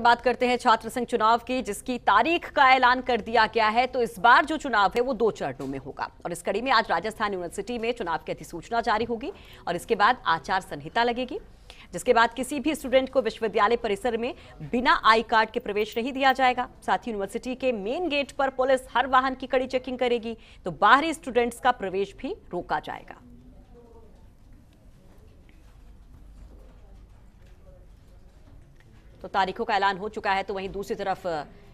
बात करते हैं छात्र संघ चुनाव की, जिसकी तारीख का ऐलान कर दिया गया है तो इस बार जो चुनाव है, वो दो चरणों में होगा। और इस कड़ी में आज राजस्थान यूनिवर्सिटी में चुनाव की अधिसूचना जारी होगी और इसके बाद आचार संहिता लगेगी, जिसके बाद किसी भी स्टूडेंट को विश्वविद्यालय परिसर में बिना आई कार्ड के प्रवेश नहीं दिया जाएगा। साथ ही यूनिवर्सिटी के मेन गेट पर पुलिस हर वाहन की कड़ी चेकिंग करेगी तो बाहरी स्टूडेंट्स का प्रवेश भी रोका जाएगा। तो तारीखों का ऐलान हो चुका है तो वहीं दूसरी तरफ़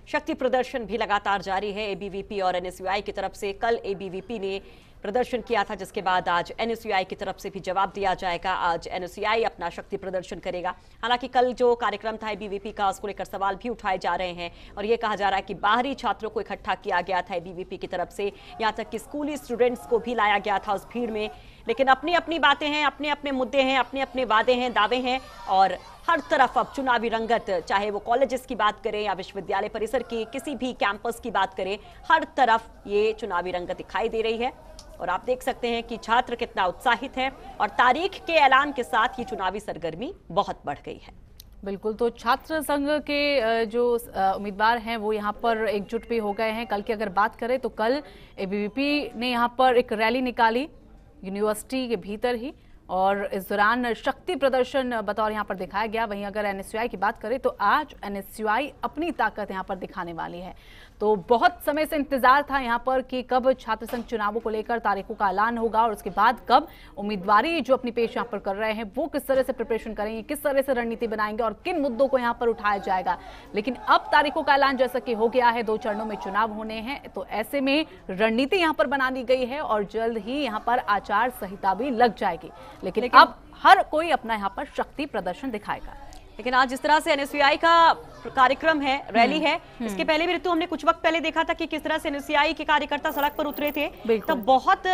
शक्ति प्रदर्शन भी लगातार जारी है एबीवीपी और एनएसयूआई की तरफ़ से। कल एबीवीपी ने प्रदर्शन किया था, जिसके बाद आज एनएसयूआई की तरफ़ से भी जवाब दिया जाएगा। आज एनएसयूआई अपना शक्ति प्रदर्शन करेगा। हालाँकि कल जो कार्यक्रम था, बीवीपी का, उसको लेकर सवाल भी उठाए जा रहे हैं। और ये कहा जा रहा है कि बाहरी छात्रों को इकट्ठा किया गया था बीवीपी की तरफ़ से। यहाँ तक कि स्कूली स्टूडेंट्स को भी लाया गया था उस भीड़ में। लेकिन अपनी अपनी बातें हैं अपने अपने मुद्दे हैं अपने अपने वादे हैं, दावे हैं। और हर तरफ़ अब चुनावी रंगत, चाहे वो कॉलेजेस की बात करें या विश्वविद्यालय परिसर की, किसी भी कैंपस की बात करें, हर तरफ़ ये चुनावी रंगत दिखाई दे रही है। और आप देख सकते हैं कि छात्र कितना उत्साहित है और तारीख के ऐलान के साथ ये चुनावी सरगर्मी बहुत बढ़ गई है। बिल्कुल तो छात्र संघ के जो उम्मीदवार हैं वो यहाँ पर एकजुट भी हो गए हैं। कल की अगर बात करें तो कल एबीवीपी ने यहाँ पर एक रैली निकाली, यूनिवर्सिटी के भीतर ही, और इस दौरान शक्ति प्रदर्शन बतौर यहाँ पर दिखाया गया। वहीं अगर एनएसयूआई की बात करें तो आज एनएसयूआई अपनी ताकत यहाँ पर दिखाने वाली है। तो बहुत समय से इंतज़ार था यहाँ पर कि कब छात्र संघ चुनावों को लेकर तारीखों का ऐलान होगा और उसके बाद कब उम्मीदवारी जो अपनी पेश यहाँ पर कर रहे हैं वो किस तरह से प्रिपरेशन करेंगे किस तरह से रणनीति बनाएँगे और किन मुद्दों को यहाँ पर उठाया जाएगा। लेकिन अब तारीखों का ऐलान जैसा कि हो गया है दो चरणों में चुनाव होने हैं तो ऐसे में रणनीति यहाँ पर बना दी गई है और जल्द ही यहाँ पर आचार संहिता भी लग जाएगी। लेकिन, लेकिन अब हर कोई अपना यहाँ पर शक्ति प्रदर्शन दिखाएगा। लेकिन आज जिस तरह से एनएसयूआई का कार्यक्रम है रैली हम्म, है। हम्म। इसके पहले भी ऋतु हमने कुछ वक्त पहले देखा था कि किस तरह से एनसीआई के कार्यकर्ता सड़क पर उतरे थे। तब बहुत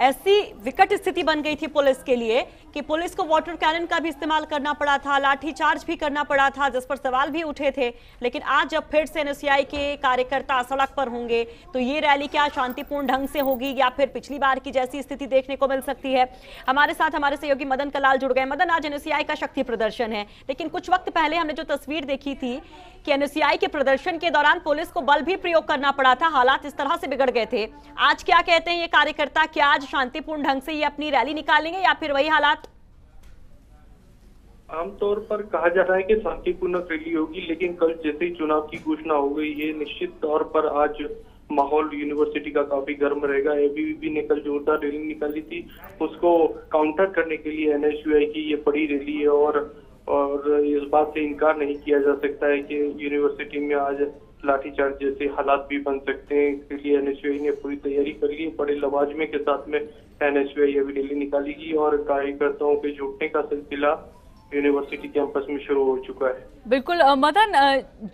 ऐसी विकट स्थिति बन गई थी पुलिस के लिए कि पुलिस को वाटर कैनन का भी इस्तेमाल करना पड़ा था लाठी चार्ज भी करना पड़ा था, जिस पर सवाल भी उठे थे। लेकिन आज जब फिर से एनएसआई के कार्यकर्ता सड़क पर होंगे तो ये रैली क्या शांतिपूर्ण ढंग से होगी या फिर पिछली बार की जैसी स्थिति देखने को मिल सकती है? हमारे साथ हमारे सहयोगी मदन कलाल जुड़ गए। मदन, आज एनएसआई का शक्ति प्रदर्शन है, लेकिन कुछ वक्त पहले हमने जो तस्वीर देखी थी कि एनएसआई के प्रदर्शन के दौरान पुलिस को बल भी प्रयोग करना पड़ा था, हालात इस तरह से बिगड़ गए थे। आज क्या कहते हैं ये कार्यकर्ता, क्या आज शांतिपूर्ण ढंग से ये अपनी रैली निकालेंगे या फिर वही हालात आमतौर पर कहा जा रहा है कि शांतिपूर्ण रैली होगी, लेकिन कल जैसे ही चुनाव की घोषणा हो गई है निश्चित तौर पर आज माहौल यूनिवर्सिटी का काफ़ी गर्म रहेगा। एबीवीपी ने कल जोरदार रैली निकाली थी। उसको काउंटर करने के लिए एनएसयूआई की ये बड़ी रैली है और और इस बात से इनकार नहीं किया जा सकता है कि यूनिवर्सिटी में आज लाठीचार्ज जैसे हालात भी बन सकते हैं। इसके लिए एनएसयूआई ने पूरी तैयारी कर ली है। बड़े लवाजमे के साथ में एनएसयूआई अभी रैली निकालेगी और कार्यकर्ताओं के जुटने का सिलसिला यूनिवर्सिटी कैंपस में शुरू हो चुका है। बिल्कुल मदन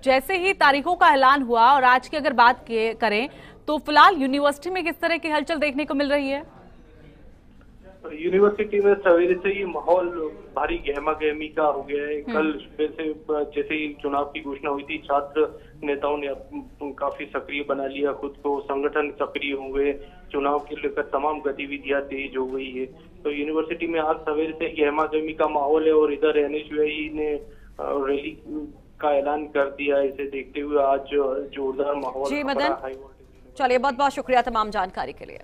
जैसे ही तारीखों का ऐलान हुआ और आज की अगर बात करें तो फ़िलहाल यूनिवर्सिटी में किस तरह की हलचल देखने को मिल रही है? यूनिवर्सिटी में सवेरे से ही माहौल भारी गहमा गहमी का हो गया है। कल हम्म। सुबह से जैसे ही चुनाव की घोषणा हुई थी छात्र नेताओं ने काफ़ी सक्रिय बना लिया। खुद को संगठन सक्रिय हुए चुनाव के लेकर तमाम गतिविधियाँ तेज हो गई है। तो यूनिवर्सिटी में आज सवेरे से गहमा गहमी का माहौल है और इधर एन ने रैली का ऐलान कर दिया इसे देखते हुए आज जोरदार माहौल चलिए बहुत बहुत शुक्रिया तमाम जानकारी के लिए।